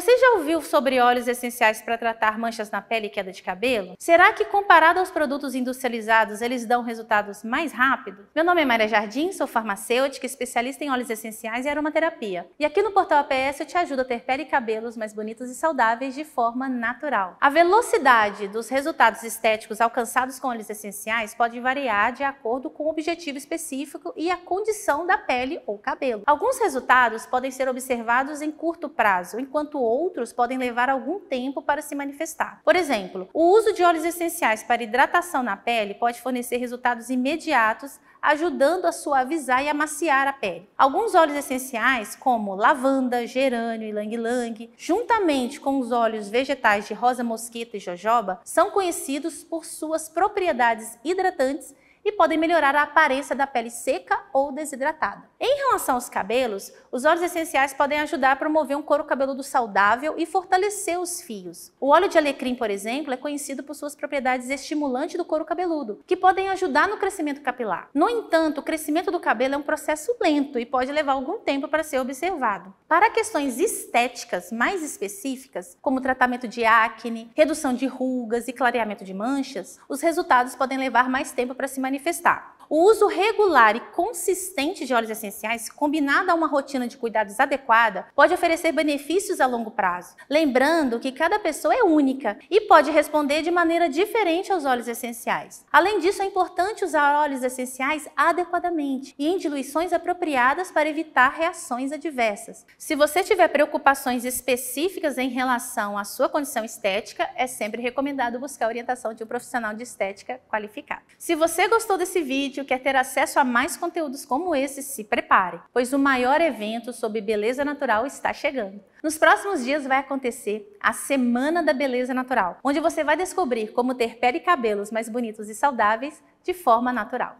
Você já ouviu sobre óleos essenciais para tratar manchas na pele e queda de cabelo? Será que comparado aos produtos industrializados, eles dão resultados mais rápido? Meu nome é Maria Jardim, sou farmacêutica, especialista em óleos essenciais e aromaterapia. E aqui no Portal APS eu te ajudo a ter pele e cabelos mais bonitos e saudáveis de forma natural. A velocidade dos resultados estéticos alcançados com óleos essenciais pode variar de acordo com o objetivo específico e a condição da pele ou cabelo. Alguns resultados podem ser observados em curto prazo, enquanto outros podem levar algum tempo para se manifestar. Por exemplo, o uso de óleos essenciais para hidratação na pele pode fornecer resultados imediatos, ajudando a suavizar e amaciar a pele. Alguns óleos essenciais, como lavanda, gerânio e lang-lang, juntamente com os óleos vegetais de rosa mosqueta e jojoba, são conhecidos por suas propriedades hidratantes e podem melhorar a aparência da pele seca ou desidratada. Em relação aos cabelos, os óleos essenciais podem ajudar a promover um couro cabeludo saudável e fortalecer os fios. O óleo de alecrim, por exemplo, é conhecido por suas propriedades estimulantes do couro cabeludo, que podem ajudar no crescimento capilar. No entanto, o crescimento do cabelo é um processo lento e pode levar algum tempo para ser observado. Para questões estéticas mais específicas, como tratamento de acne, redução de rugas e clareamento de manchas, os resultados podem levar mais tempo para se manifestar. O uso regular e consistente de óleos essenciais, combinado a uma rotina de cuidados adequada, pode oferecer benefícios a longo prazo. Lembrando que cada pessoa é única e pode responder de maneira diferente aos óleos essenciais. Além disso, é importante usar óleos essenciais adequadamente e em diluições apropriadas para evitar reações adversas. Se você tiver preocupações específicas em relação à sua condição estética, é sempre recomendado buscar a orientação de um profissional de estética qualificado. Se você gostou desse vídeo, vídeo quer ter acesso a mais conteúdos como esse, se prepare, pois o maior evento sobre beleza natural está chegando. Nos próximos dias vai acontecer a Semana da Beleza Natural, onde você vai descobrir como ter pele e cabelos mais bonitos e saudáveis de forma natural.